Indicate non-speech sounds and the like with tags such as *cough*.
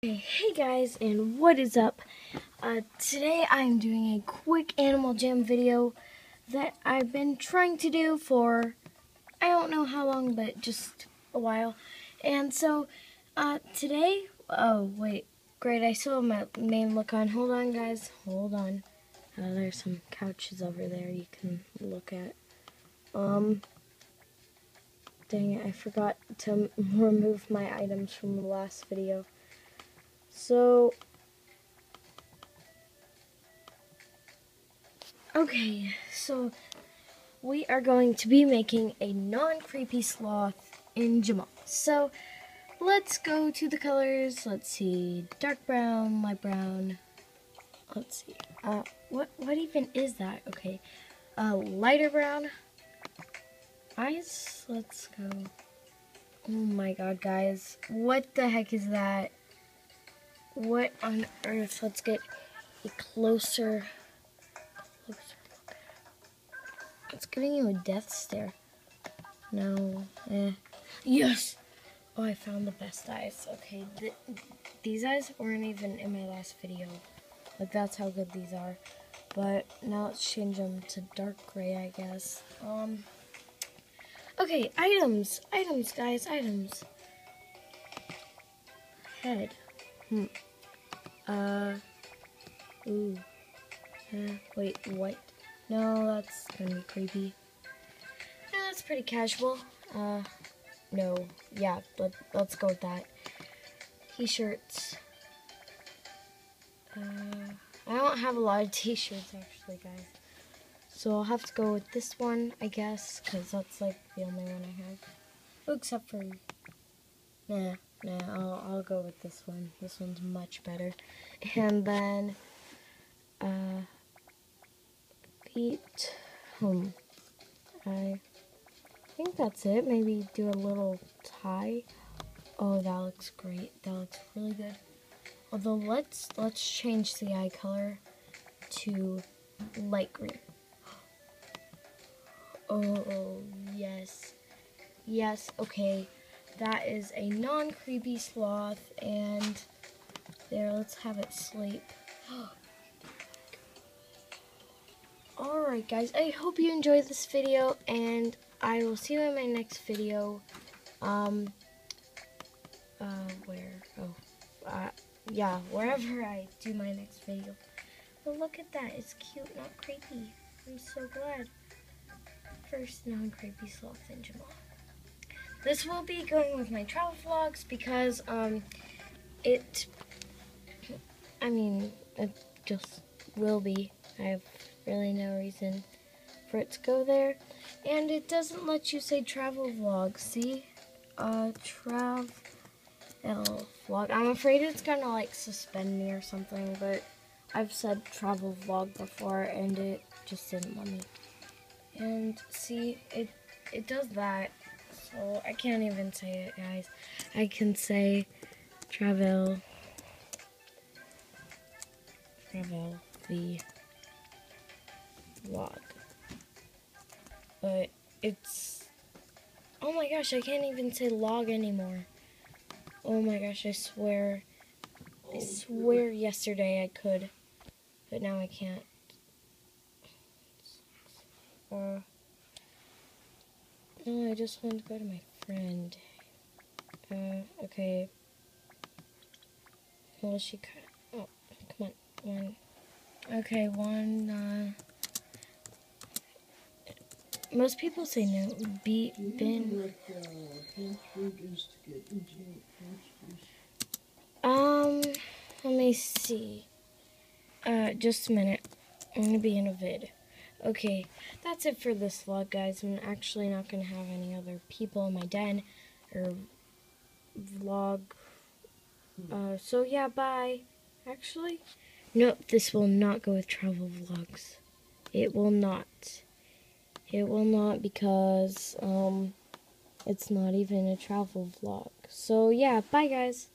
Hey guys, and what is up? Uh, today I'm doing a quick Animal Jam video that I've been trying to do for, I don't know how long, but just a while. And so, uh, today, oh wait, great, I still have my main look on. Hold on guys, hold on. Uh, there's some couches over there you can look at. Um, dang it, I forgot to remove my items from the last video. So, okay, so we are going to be making a non-creepy sloth in Jamaa. So, let's go to the colors. Let's see, dark brown, light brown. Let's see, uh, what, what even is that? Okay, uh, lighter brown. Eyes, let's go. Oh my god, guys. What the heck is that? What on earth? Let's get a closer, closer look. It's giving you a death stare. No. Eh. Yes! Oh, I found the best eyes. Okay, th these eyes weren't even in my last video. Like, that's how good these are. But now let's change them to dark gray, I guess. Um. Okay, items. Items, guys, items. Head. Hmm. Uh, ooh. Uh, wait, what? No, that's gonna be creepy. No, that's pretty casual. Uh, no. Yeah, let, let's go with that. T-shirts. Uh, I don't have a lot of *laughs* t-shirts, actually, guys. So I'll have to go with this one, I guess, because that's, like, the only one I have. Except for... Nah. Nah, I'll, I'll go with this one. This one's much better. And then, uh, feet, hmm, I think that's it. Maybe do a little tie. Oh, that looks great. That looks really good. Although, let's, let's change the eye color to light green. *gasps* Oh, yes. Yes, okay. That is a non-creepy sloth, and there, let's have it sleep. *gasps* Alright guys, I hope you enjoyed this video, and I will see you in my next video. Um, uh, where? Oh, uh, yeah, wherever *laughs* I do my next video. But look at that, it's cute, not creepy. I'm so glad. First non-creepy sloth in Jamaa. This will be going with my travel vlogs because um, it, I mean, it just will be. I have really no reason for it to go there. And it doesn't let you say travel vlog. See? Uh, travel vlog. I'm afraid it's gonna like suspend me or something, but I've said travel vlog before and it just didn't let me. And see, it, it does that so I can't even say it, guys. I can say travel, travel the log. But it's, oh my gosh, I can't even say log anymore. Oh my gosh, I swear, I swear yesterday I could, but now I can't. Uh, no, I just want to go to my friend. Uh, okay. Well, she cut. Oh, come on. One. Okay, one, uh. Most people say no. Be, bin. Um, let me see. Uh, just a minute. I'm gonna be in a vid. Okay, that's it for this vlog, guys. I'm actually not going to have any other people in my den or vlog. Uh, so, yeah, bye. Actually, no, this will not go with travel vlogs. It will not. It will not because, um, it's not even a travel vlog. So, yeah, bye, guys.